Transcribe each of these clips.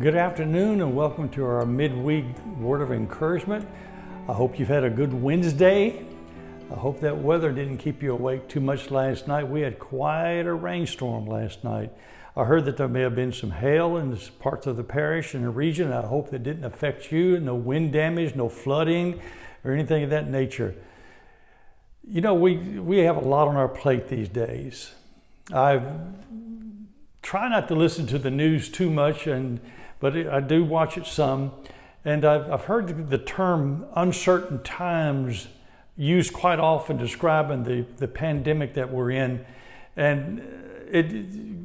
Good afternoon and welcome to our midweek word of encouragement. I hope you've had a good Wednesday. I hope that weather didn't keep you awake too much last night. We had quite a rainstorm last night. I heard that there may have been some hail in parts of the parish and the region. I hope that didn't affect you. No wind damage, no flooding, or anything of that nature. You know, we, we have a lot on our plate these days. I've try not to listen to the news too much, and but I do watch it some. And I've, I've heard the term uncertain times used quite often describing the, the pandemic that we're in. And it,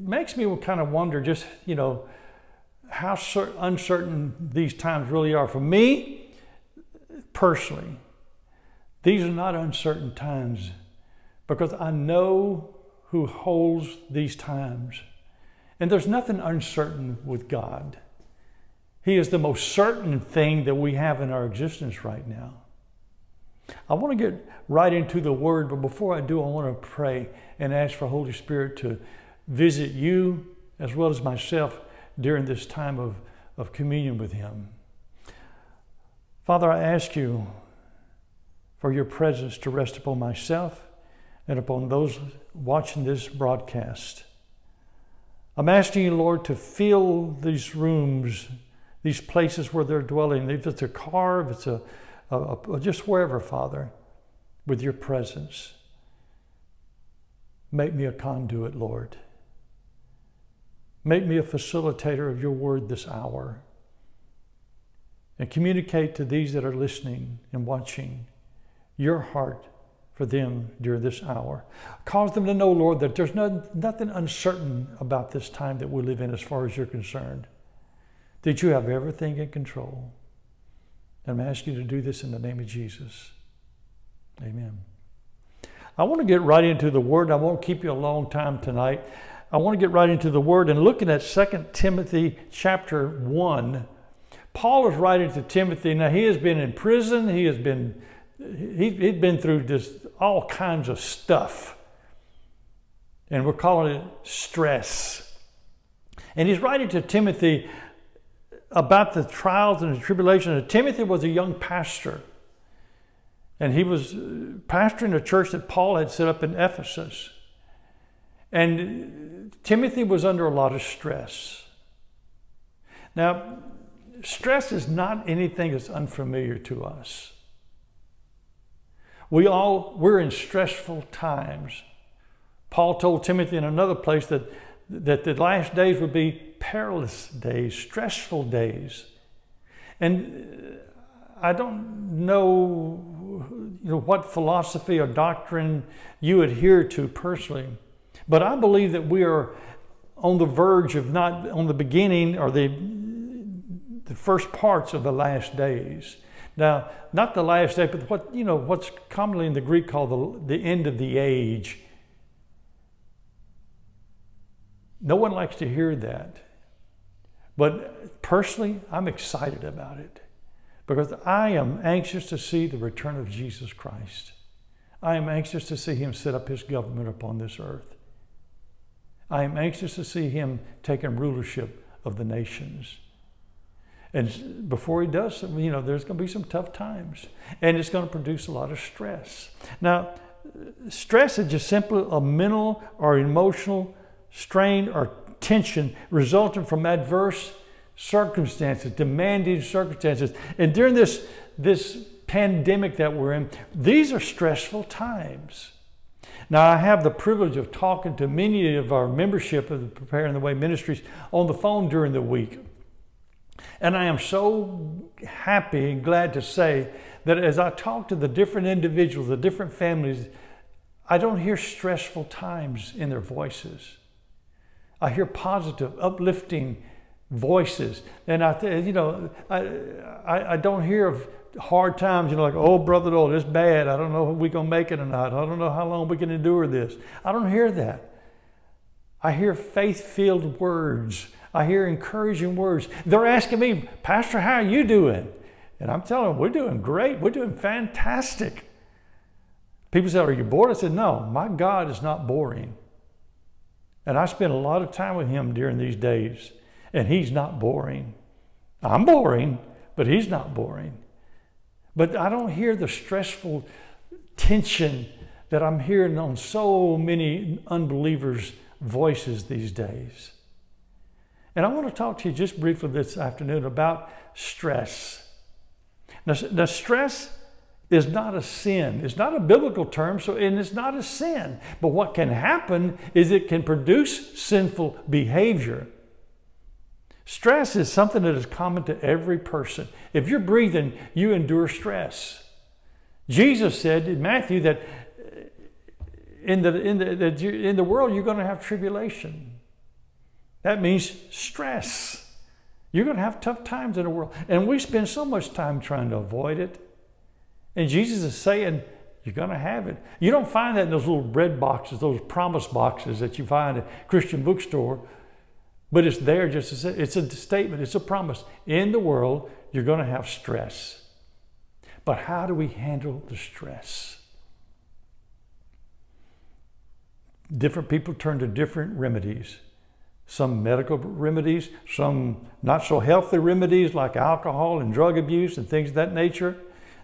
makes me kind of wonder just, you know, how uncertain these times really are. For me, personally, these are not uncertain times because I know who holds these times. And there's nothing uncertain with God. He is the most certain thing that we have in our existence right now. I want to get right into the Word, but before I do, I want to pray and ask for Holy Spirit to visit you as well as myself during this time of, of communion with Him. Father, I ask you for your presence to rest upon myself and upon those watching this broadcast. I'm asking you, Lord, to fill these rooms, these places where they're dwelling, if it's a car, if it's a, a, a just wherever, Father, with your presence. Make me a conduit, Lord. Make me a facilitator of your word this hour. And communicate to these that are listening and watching your heart for them during this hour. Cause them to know, Lord, that there's no, nothing uncertain about this time that we live in as far as you're concerned, that you have everything in control. And I'm asking you to do this in the name of Jesus. Amen. I want to get right into the Word. I won't keep you a long time tonight. I want to get right into the Word and looking at 2 Timothy chapter 1. Paul is writing to Timothy. Now, he has been in prison. He has been he, he'd been through just all kinds of stuff. And we're calling it stress. And he's writing to Timothy about the trials and the tribulations. Timothy was a young pastor. And he was uh, pastoring a church that Paul had set up in Ephesus. And Timothy was under a lot of stress. Now, stress is not anything that's unfamiliar to us. We all, we're in stressful times. Paul told Timothy in another place that, that the last days would be perilous days, stressful days. And uh, I don't know, you know what philosophy or doctrine you adhere to personally, but I believe that we are on the verge of not on the beginning or the the first parts of the last days. Now, not the last day, but what, you know, what's commonly in the Greek called the, the end of the age. No one likes to hear that. But personally, I'm excited about it because I am anxious to see the return of Jesus Christ. I am anxious to see him set up his government upon this earth. I am anxious to see him taking rulership of the nations. And before he does, you know, there's going to be some tough times. And it's going to produce a lot of stress. Now, stress is just simply a mental or emotional strain or tension resulting from adverse circumstances, demanding circumstances. And during this, this pandemic that we're in, these are stressful times. Now, I have the privilege of talking to many of our membership of the Preparing the Way Ministries on the phone during the week. And I am so happy and glad to say that as I talk to the different individuals, the different families, I don't hear stressful times in their voices. I hear positive, uplifting voices. And I, you know, I, I, I don't hear of hard times, you know, like, oh, brother, oh, this bad. I don't know if we're going to make it or not. I don't know how long we can endure this. I don't hear that. I hear faith filled words I hear encouraging words. They're asking me, Pastor, how are you doing? And I'm telling them, we're doing great. We're doing fantastic. People say, Are you bored? I said, No, my God is not boring. And I spend a lot of time with Him during these days. And he's not boring. I'm boring, but he's not boring. But I don't hear the stressful tension that I'm hearing on so many unbelievers' voices these days. And I want to talk to you just briefly this afternoon about stress. Now, now stress is not a sin. It's not a biblical term, so and it's not a sin. But what can happen is it can produce sinful behavior. Stress is something that is common to every person. If you're breathing, you endure stress. Jesus said in Matthew that uh, in the, in the, that you, in the world you're going to have tribulation. That means stress. You're going to have tough times in the world. And we spend so much time trying to avoid it. And Jesus is saying, you're going to have it. You don't find that in those little bread boxes, those promise boxes that you find at Christian bookstore, but it's there just as it's a statement, it's a promise. In the world, you're going to have stress. But how do we handle the stress? Different people turn to different remedies. Some medical remedies, some not so healthy remedies like alcohol and drug abuse and things of that nature.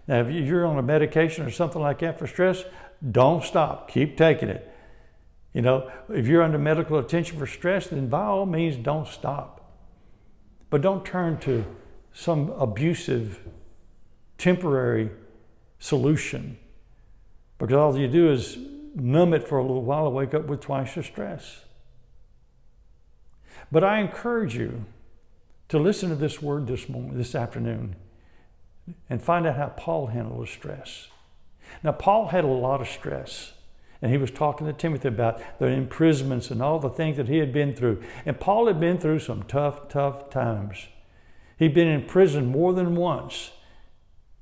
Now, if you're on a medication or something like that for stress, don't stop. Keep taking it. You know, if you're under medical attention for stress, then by all means, don't stop. But don't turn to some abusive, temporary solution because all you do is numb it for a little while and wake up with twice the stress. But I encourage you to listen to this word this morning, this afternoon, and find out how Paul handled stress. Now, Paul had a lot of stress, and he was talking to Timothy about the imprisonments and all the things that he had been through. And Paul had been through some tough, tough times. He'd been in prison more than once.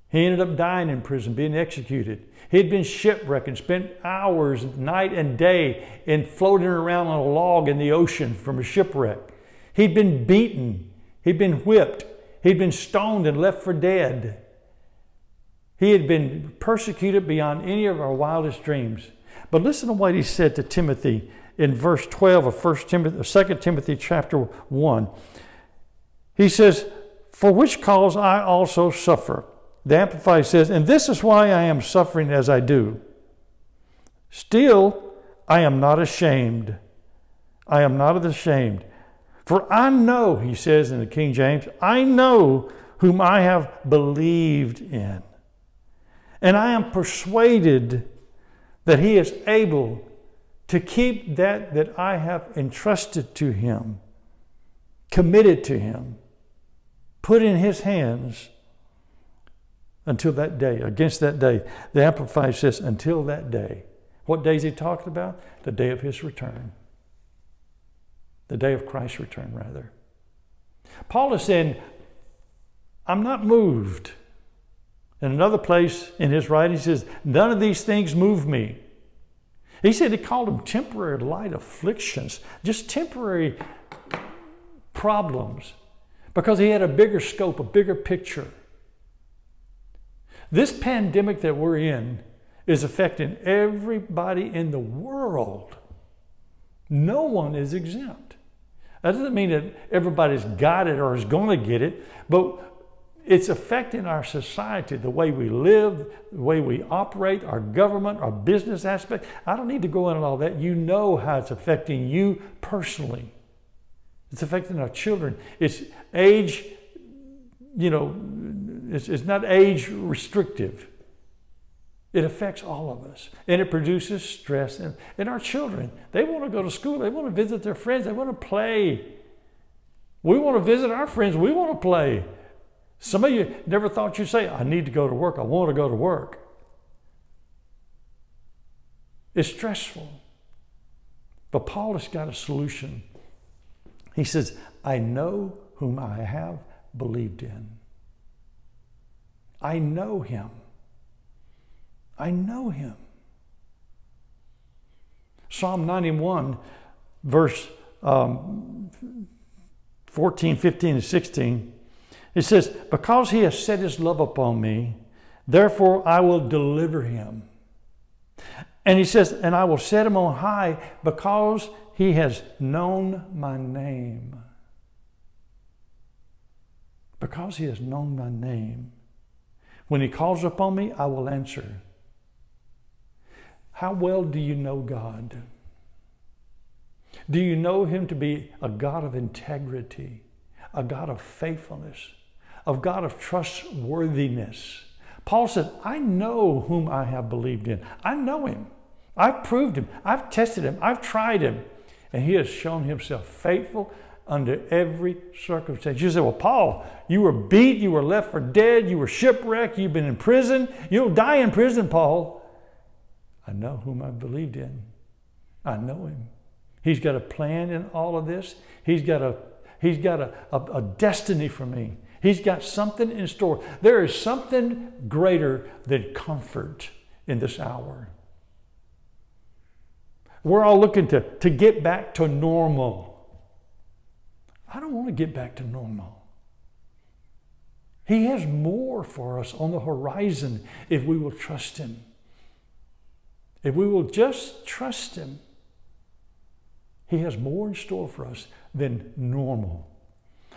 He ended up dying in prison, being executed. He'd been shipwrecked and spent hours, night and day, in floating around on a log in the ocean from a shipwreck. He'd been beaten. He'd been whipped. He'd been stoned and left for dead. He had been persecuted beyond any of our wildest dreams. But listen to what he said to Timothy in verse 12 of 1 Timothy, 2 Timothy chapter 1. He says, For which cause I also suffer. The Amplified says, And this is why I am suffering as I do. Still, I am not ashamed. I am not ashamed. For I know, he says in the King James, I know whom I have believed in. And I am persuaded that he is able to keep that that I have entrusted to him, committed to him, put in his hands until that day, against that day. The Amplified says, until that day. What day is he talking about? The day of his return. The day of Christ's return, rather. Paul is saying, I'm not moved. In another place in his writing, he says, None of these things move me. He said he called them temporary light afflictions, just temporary problems, because he had a bigger scope, a bigger picture. This pandemic that we're in is affecting everybody in the world. No one is exempt. That doesn't mean that everybody's got it or is going to get it, but it's affecting our society, the way we live, the way we operate, our government, our business aspect. I don't need to go into all that. You know how it's affecting you personally. It's affecting our children. It's age, you know, it's, it's not age restrictive. It affects all of us and it produces stress in, in our children. They want to go to school, they want to visit their friends, they want to play. We want to visit our friends, we want to play. Some of you never thought you'd say, I need to go to work, I want to go to work. It's stressful. But Paul has got a solution. He says, I know whom I have believed in. I know him. I know him. Psalm 91, verse um, 14, 15, and 16, it says, Because he has set his love upon me, therefore I will deliver him. And he says, And I will set him on high because he has known my name. because he has known my name. When he calls upon me, I will answer. How well do you know God? Do you know him to be a God of integrity, a God of faithfulness, a God of trustworthiness? Paul says, I know whom I have believed in. I know him. I've proved him. I've tested him. I've tried him. And he has shown himself faithful under every circumstance. You say, Well, Paul, you were beat, you were left for dead, you were shipwrecked, you've been in prison. You'll die in prison, Paul. I know whom I've believed in. I know him. He's got a plan in all of this. He's got a he's got a, a, a destiny for me. He's got something in store. There is something greater than comfort in this hour. We're all looking to, to get back to normal. I don't want to get back to normal. He has more for us on the horizon if we will trust Him. If we will just trust Him, He has more in store for us than normal.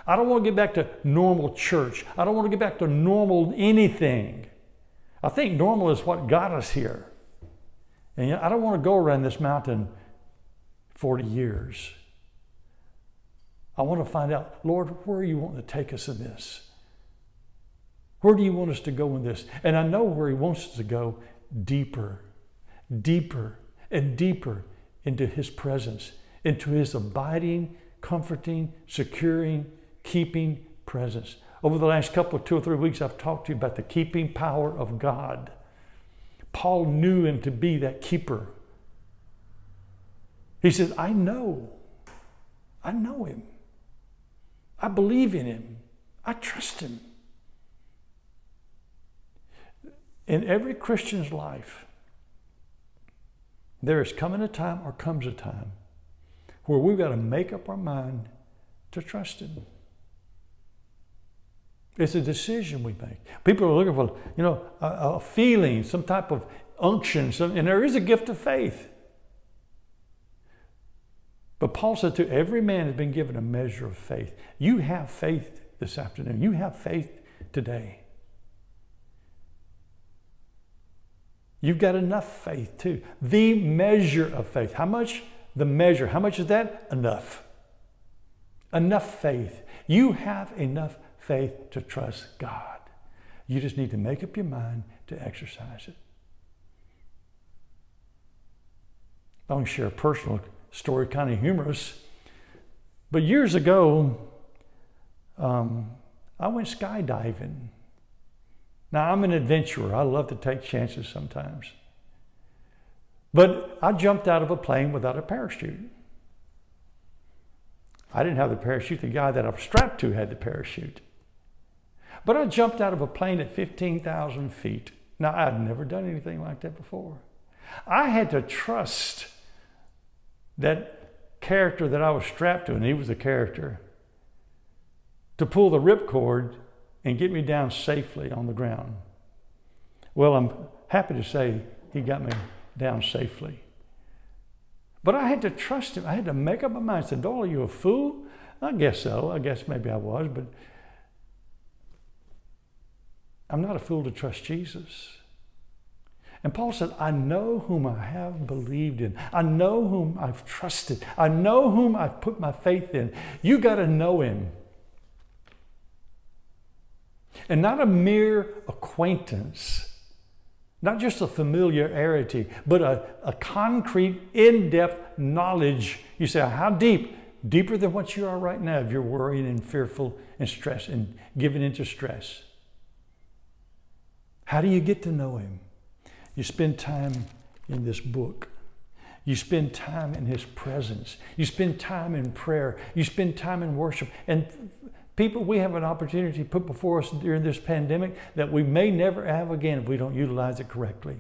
I don't want to get back to normal church. I don't want to get back to normal anything. I think normal is what got us here. And I don't want to go around this mountain 40 years. I want to find out, Lord, where are you wanting to take us in this? Where do you want us to go in this? And I know where He wants us to go deeper, deeper, and deeper into His presence, into His abiding, comforting, securing, keeping presence. Over the last couple of two or three weeks, I've talked to you about the keeping power of God. Paul knew him to be that keeper. He said, I know. I know him. I believe in him. I trust him. In every Christian's life, there is coming a time or comes a time where we've got to make up our mind to trust him. It's a decision we make. People are looking for, you know, a, a feeling, some type of unction, some, and there is a gift of faith. But Paul said to every man has been given a measure of faith. You have faith this afternoon. You have faith today. You've got enough faith too. The measure of faith. How much? The measure. How much is that? Enough. Enough faith. You have enough faith to trust God. You just need to make up your mind to exercise it. I'm going to share a personal story, kind of humorous. But years ago, um, I went skydiving. Now, I'm an adventurer. I love to take chances sometimes. But I jumped out of a plane without a parachute. I didn't have the parachute. The guy that I was strapped to had the parachute. But I jumped out of a plane at 15,000 feet. Now, I'd never done anything like that before. I had to trust that character that I was strapped to, and he was a character, to pull the ripcord and get me down safely on the ground. Well, I'm happy to say he got me down safely. But I had to trust him. I had to make up my mind. I said, Doyle, are you a fool? I guess so. I guess maybe I was, but I'm not a fool to trust Jesus. And Paul said, I know whom I have believed in. I know whom I've trusted. I know whom I've put my faith in. You got to know him. And not a mere acquaintance, not just a familiarity, but a, a concrete, in depth knowledge. You say, How deep? Deeper than what you are right now if you're worrying and fearful and stressed and giving into stress. How do you get to know him? You spend time in this book. You spend time in His presence. You spend time in prayer. You spend time in worship. And people, we have an opportunity put before us during this pandemic that we may never have again if we don't utilize it correctly.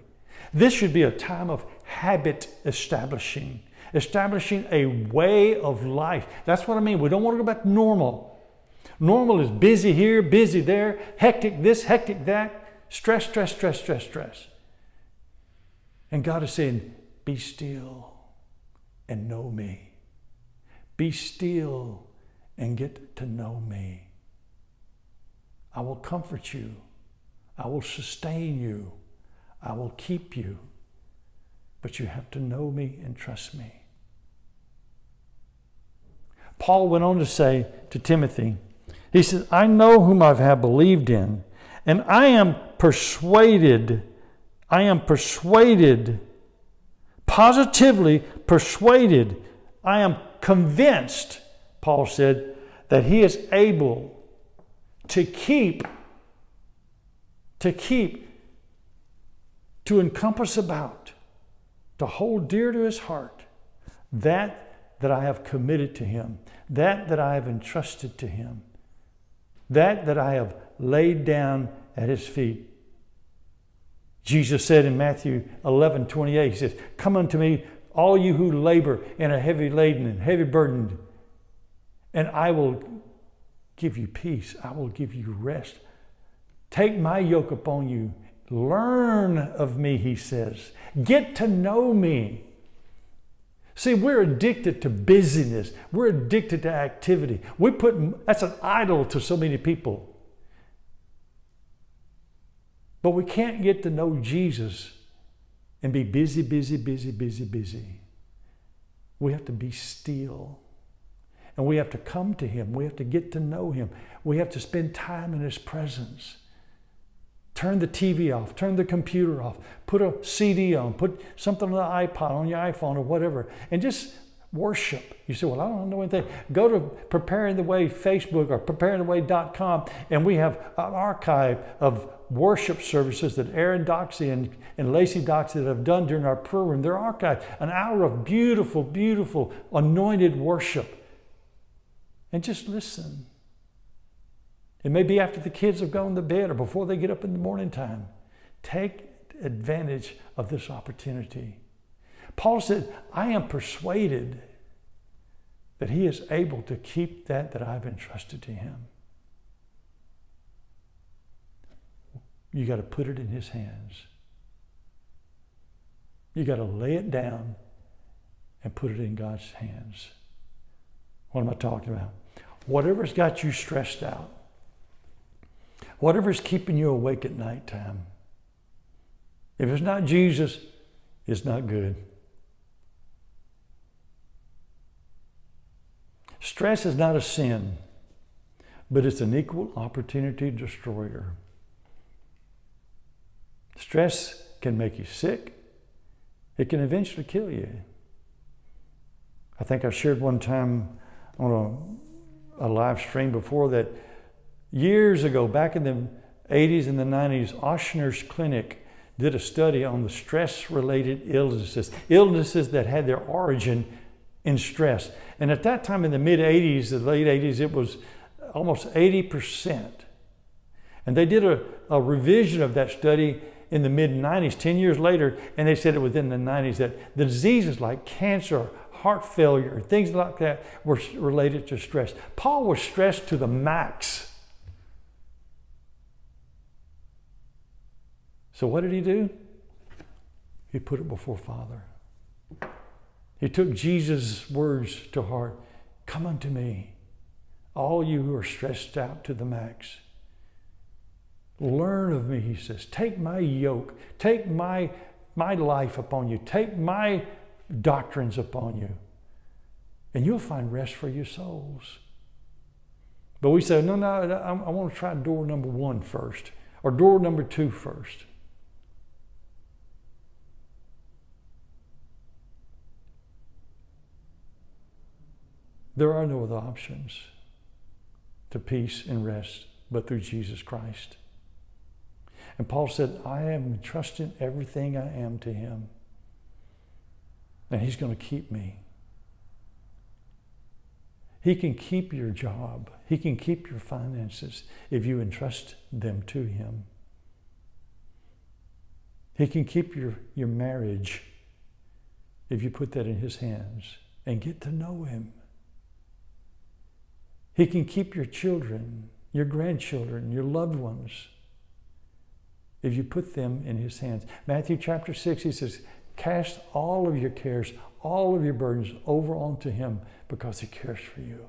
This should be a time of habit establishing, establishing a way of life. That's what I mean. We don't want to go back to normal. Normal is busy here, busy there, hectic this, hectic that, stress, stress, stress, stress, stress. And God is saying, Be still and know me. Be still and get to know me. I will comfort you. I will sustain you. I will keep you. But you have to know me and trust me. Paul went on to say to Timothy, he says, I know whom I have believed in, and I am persuaded, I am persuaded, positively persuaded, I am convinced, Paul said, that he is able to keep, to keep, to encompass about, to hold dear to his heart that that I have committed to him, that that I have entrusted to him, that that I have laid down at his feet. Jesus said in Matthew 11, 28, he says, Come unto me, all you who labor and are heavy laden and heavy burdened, and I will give you peace. I will give you rest. Take my yoke upon you. Learn of me, he says. Get to know me. See, we're addicted to busyness. We're addicted to activity. We put that's an idol to so many people. But we can't get to know Jesus and be busy, busy, busy, busy, busy. We have to be still. And we have to come to Him. We have to get to know Him. We have to spend time in His presence. Turn the TV off, turn the computer off, put a CD on, put something on the iPod, on your iPhone, or whatever, and just worship. You say, Well, I don't know anything. Go to Preparing the Way Facebook or preparingtheway.com, and we have an archive of worship services that Aaron Doxey and, and Lacey Doxey have done during our prayer room. They're archived. An hour of beautiful, beautiful, anointed worship and just listen. It may be after the kids have gone to bed or before they get up in the morning time. Take advantage of this opportunity. Paul said, I am persuaded that he is able to keep that that I've entrusted to him. You got to put it in his hands. You got to lay it down and put it in God's hands. What am I talking about? Whatever's got you stressed out, whatever's keeping you awake at nighttime, if it's not Jesus, it's not good. Stress is not a sin, but it's an equal opportunity destroyer. Stress can make you sick. It can eventually kill you. I think I shared one time on a, a live stream before that years ago, back in the 80s and the 90s, Ochsner's Clinic did a study on the stress related illnesses, illnesses that had their origin in stress. And at that time in the mid 80s, the late 80s, it was almost 80%. And they did a, a revision of that study in the mid 90s, 10 years later, and they said it was in the 90s that the diseases like cancer, heart failure, things like that were related to stress. Paul was stressed to the max. So, what did he do? He put it before Father. He took Jesus' words to heart Come unto me, all you who are stressed out to the max. Learn of me, he says. Take my yoke, take my, my life upon you, take my doctrines upon you, and you'll find rest for your souls. But we say, no, no, I, I want to try door number one first, or door number two first. There are no other options to peace and rest but through Jesus Christ. And Paul said, I am trusting everything I am to him. And he's going to keep me. He can keep your job. He can keep your finances if you entrust them to him. He can keep your, your marriage if you put that in his hands and get to know him. He can keep your children, your grandchildren, your loved ones, if you put them in His hands. Matthew chapter 6, He says, Cast all of your cares, all of your burdens over onto Him because He cares for you.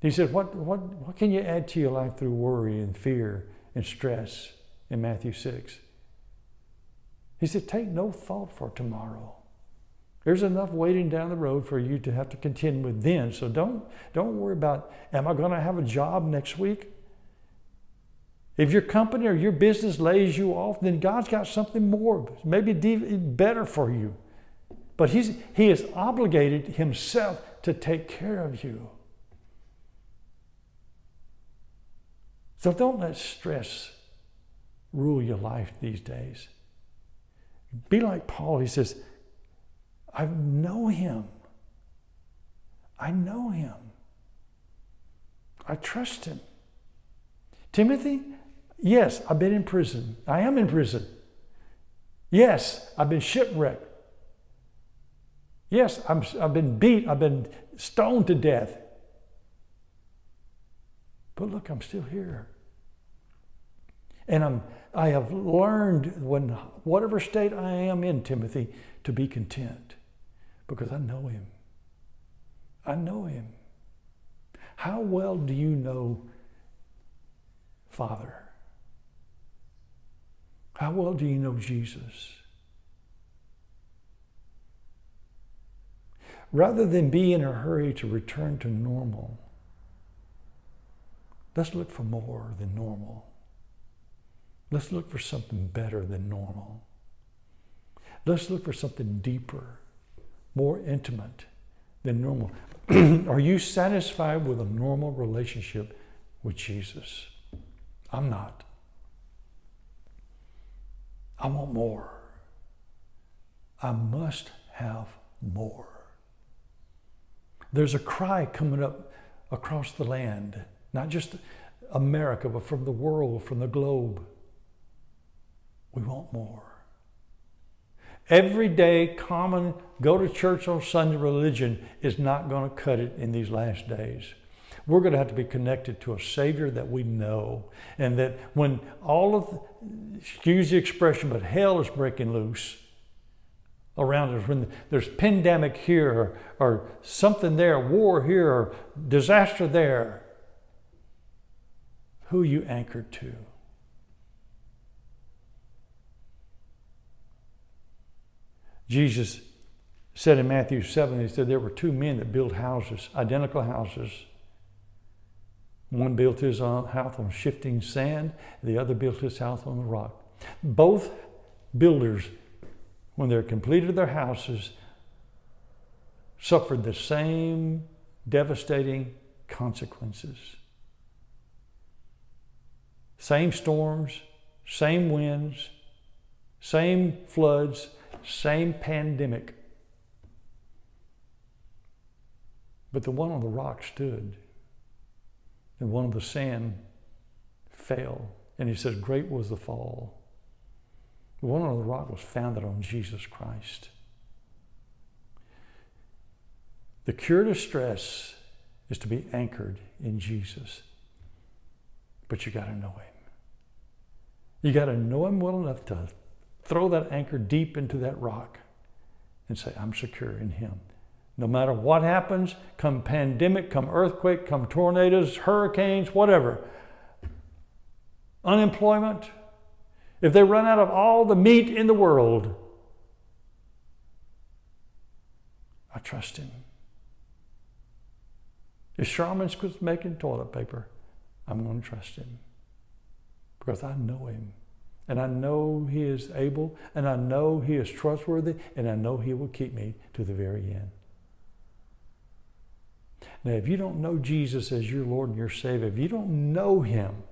He said, what, what, what can you add to your life through worry and fear and stress in Matthew 6? He said, Take no thought for tomorrow. There's enough waiting down the road for you to have to contend with then. So don't, don't worry about, am I going to have a job next week? If your company or your business lays you off, then God's got something more, maybe better for you. But he's, He is obligated Himself to take care of you. So don't let stress rule your life these days. Be like Paul. He says, I know him. I know him. I trust him. Timothy, yes, I've been in prison. I am in prison. Yes, I've been shipwrecked. Yes, i have been beat. I've been stoned to death. But look, I'm still here. And I'm, I have learned when whatever state I am in, Timothy, to be content because I know him. I know him. How well do you know Father? Well do you know Jesus? Rather than be in a hurry to return to normal, let's look for more than normal. Let's look for something better than normal. Let's look for something deeper, more intimate than normal. Are you satisfied with a normal relationship with Jesus? I'm not. I want more. I must have more. There's a cry coming up across the land, not just America, but from the world, from the globe. We want more. Everyday, common, go to church on Sunday religion is not going to cut it in these last days. We're going to have to be connected to a Savior that we know. And that when all of, the, excuse the expression, but hell is breaking loose around us, when there's pandemic here or, or something there, war here or disaster there, who you anchored to? Jesus said in Matthew 7, he said there were two men that built houses, identical houses. One built his house on shifting sand, the other built his house on the rock. Both builders, when they completed their houses, suffered the same devastating consequences. Same storms, same winds, same floods, same pandemic. But the one on the rock stood, and one of the sand fell. And he says, Great was the fall. The one on the rock was founded on Jesus Christ. The cure to stress is to be anchored in Jesus. But you got to know Him. You got to know Him well enough to throw that anchor deep into that rock and say, I'm secure in Him. No matter what happens, come pandemic, come earthquake, come tornadoes, hurricanes, whatever, unemployment, if they run out of all the meat in the world, I trust Him. If quits making toilet paper, I'm going to trust Him because I know Him. And I know He is able, and I know He is trustworthy, and I know He will keep me to the very end. Now, if you don't know Jesus as your Lord and your Savior, if you don't know Him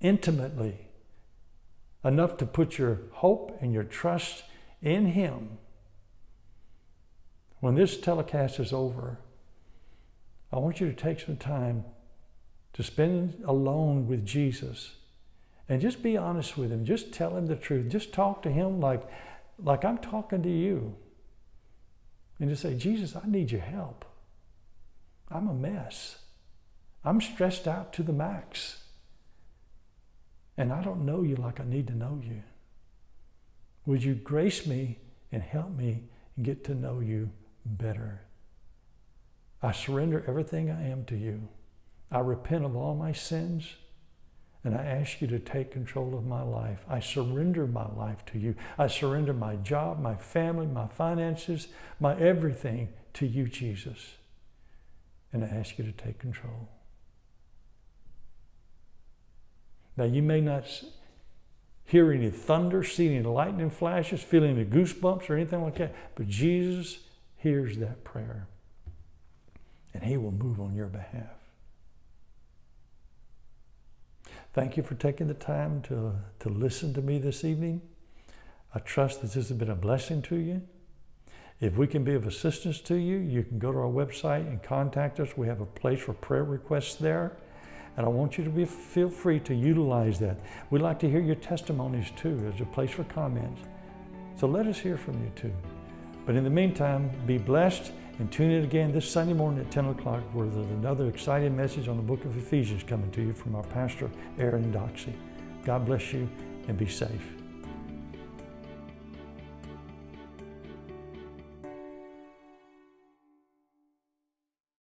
intimately enough to put your hope and your trust in Him, when this telecast is over, I want you to take some time to spend alone with Jesus and just be honest with him. Just tell him the truth. Just talk to him like, like I'm talking to you. And just say, Jesus, I need your help. I'm a mess. I'm stressed out to the max. And I don't know you like I need to know you. Would you grace me and help me get to know you better? I surrender everything I am to you. I repent of all my sins and I ask you to take control of my life. I surrender my life to you. I surrender my job, my family, my finances, my everything to you, Jesus. And I ask you to take control. Now, you may not hear any thunder, see any lightning flashes, feel any goosebumps or anything like that, but Jesus hears that prayer and He will move on your behalf. Thank you for taking the time to, to listen to me this evening. I trust that this has been a blessing to you. If we can be of assistance to you, you can go to our website and contact us. We have a place for prayer requests there. And I want you to be, feel free to utilize that. We'd like to hear your testimonies too. There's a place for comments. So let us hear from you too. But in the meantime, be blessed and tune in again this Sunday morning at 10 o'clock where there's another exciting message on the book of Ephesians coming to you from our pastor, Aaron Doxey. God bless you and be safe.